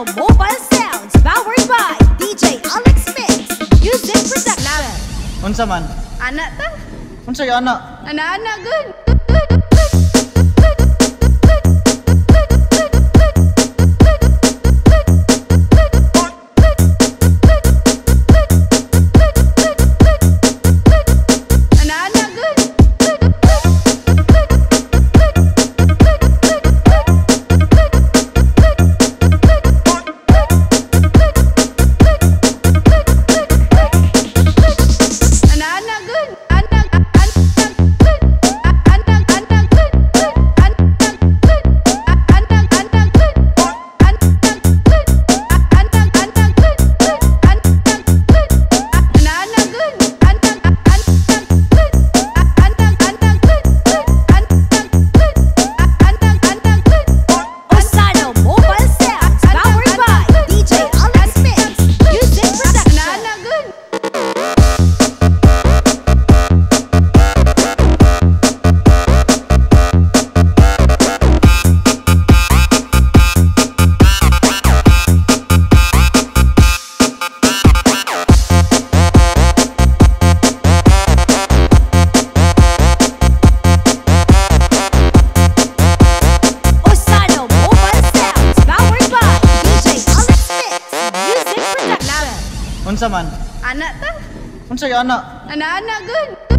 Mobile Sounds powered by DJ Alex Mix Music Production. Unsa man? Anak ta? Unsa ana? Anak-anak good. Unsa man? Anak ta? Unsa yung anak? Anak-anak good.